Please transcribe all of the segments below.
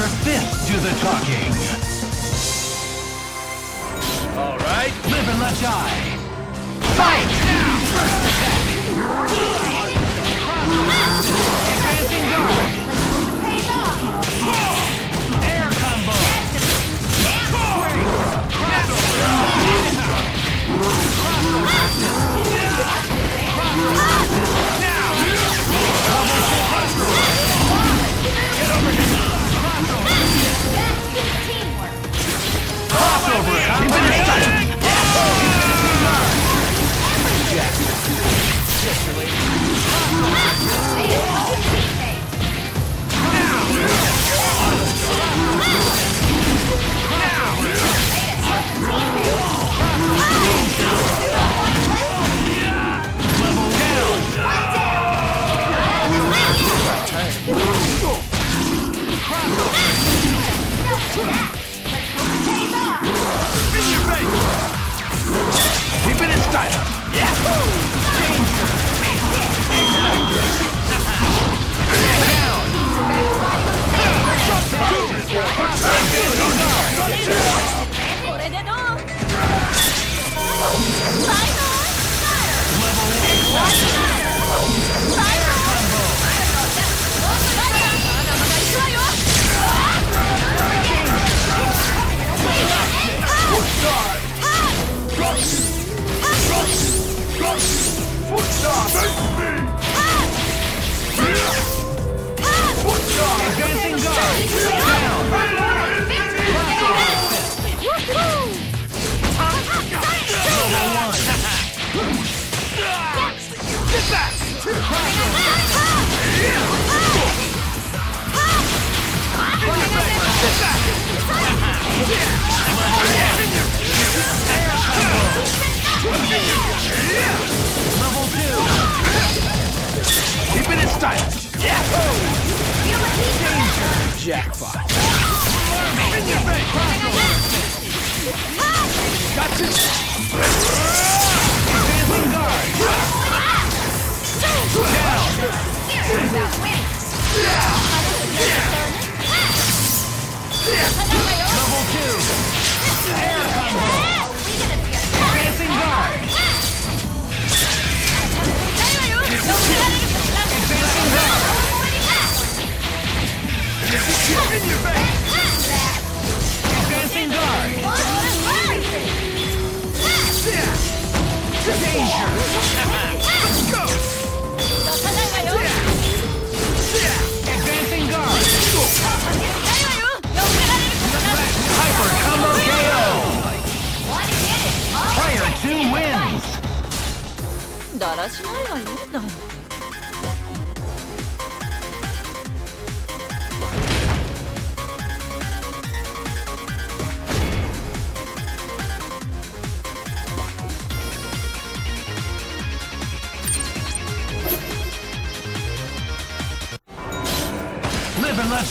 your fists do the talking. All right. Live and let die. Fight! First attack. Advancing guard. Danger. Advancing guard. Hyper combo KO. Player two wins. だらしないわよだ Live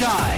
And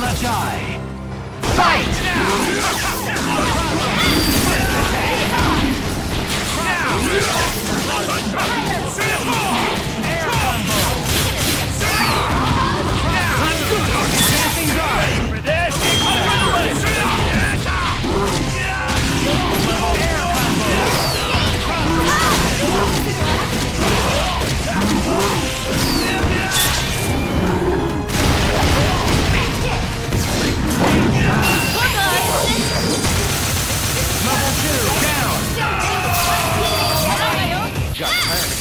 the Fight!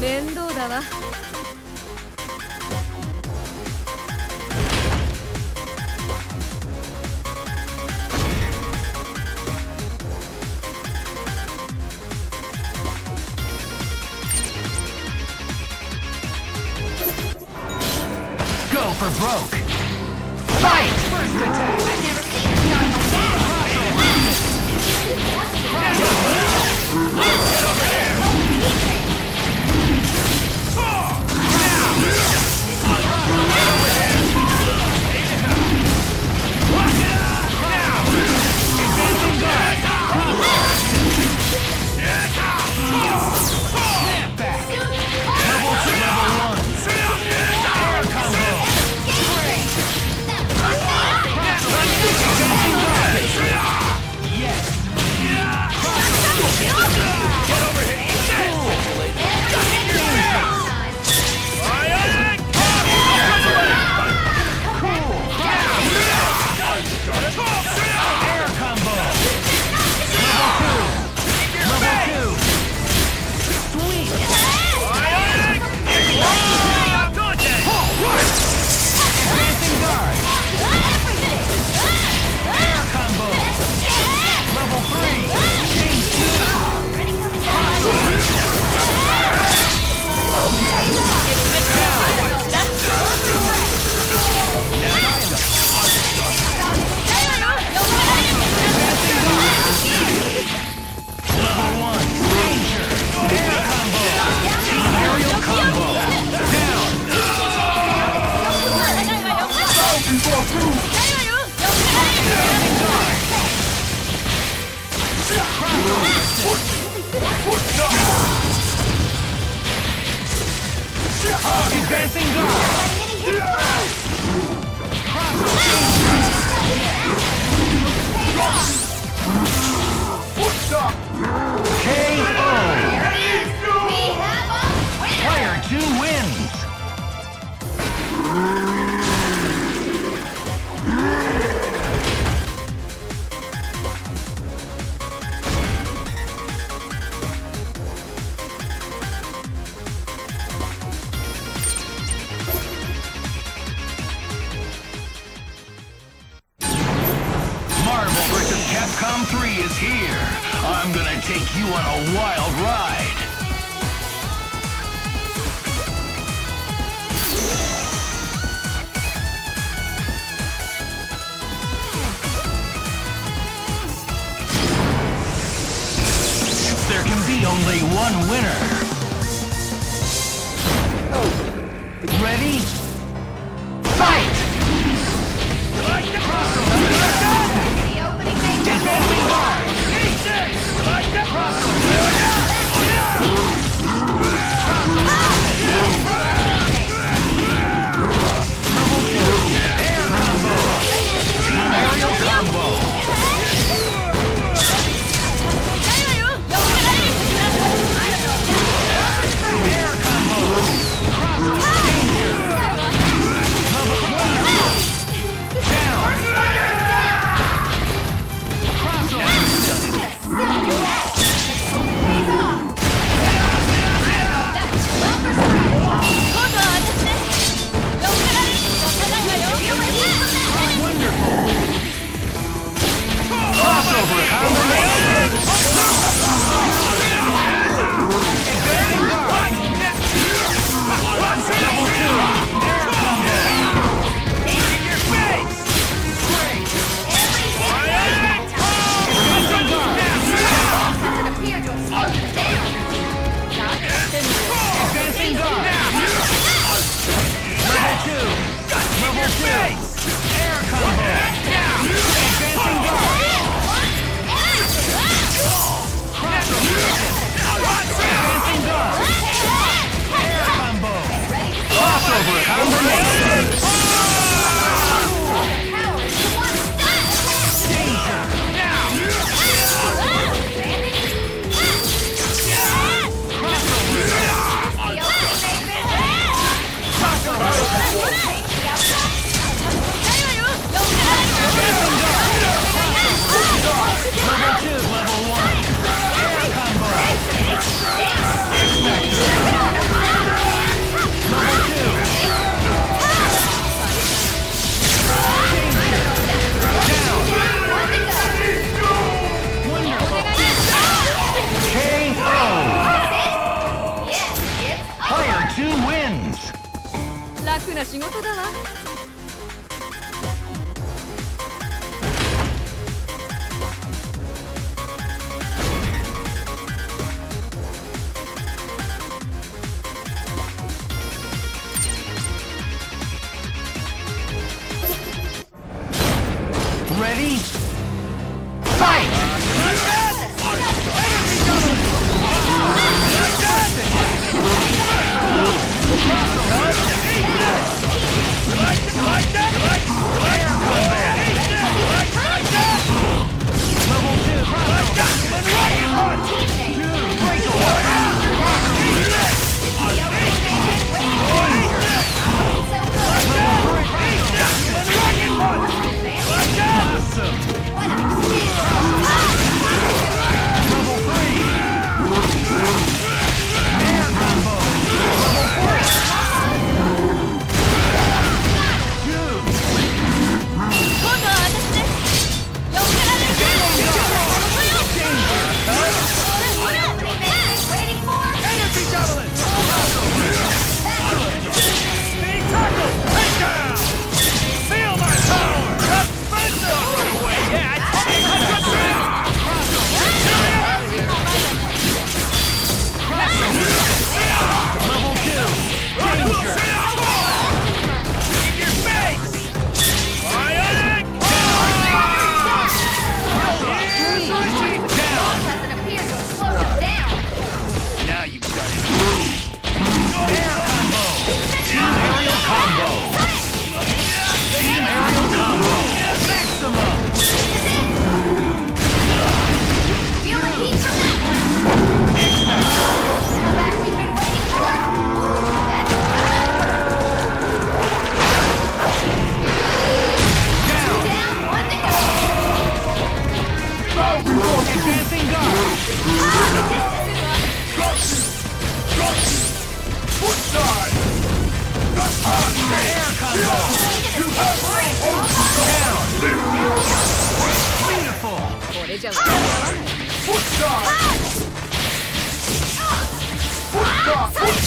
面倒だわ for broke. Fight! First attack. I've never seen a. Advancing guard. KO. A wild ride. There can be only one winner. Ready? Fight! Advancing guard. Air な仕事だわ。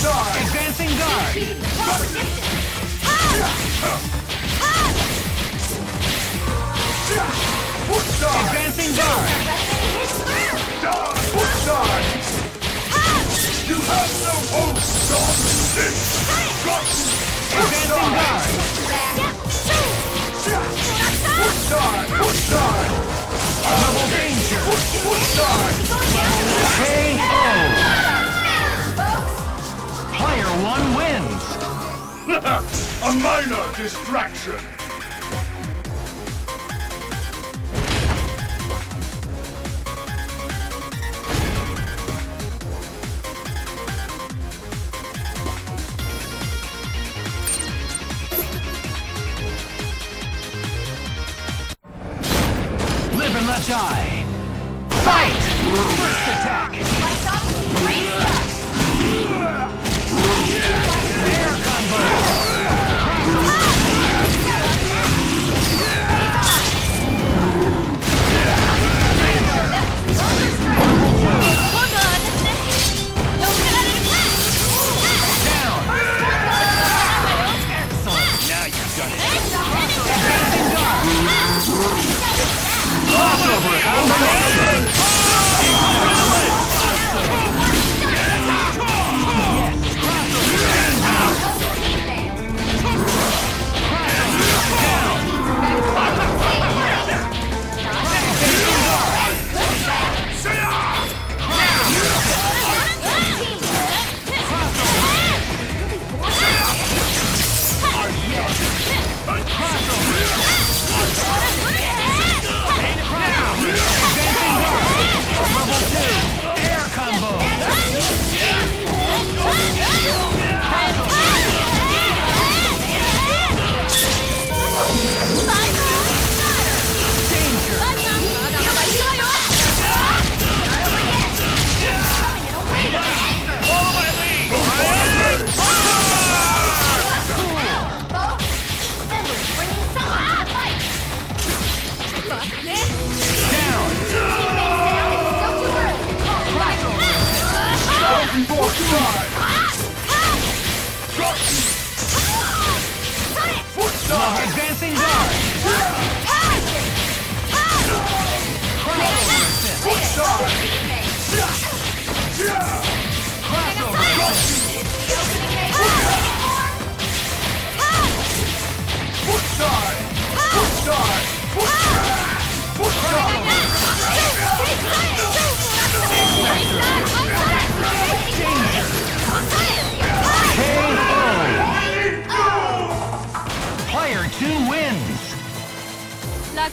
Charge! Advancing guard! Advancing guard! Foot guard. You have no! A minor distraction!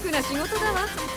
楽な仕事だわ。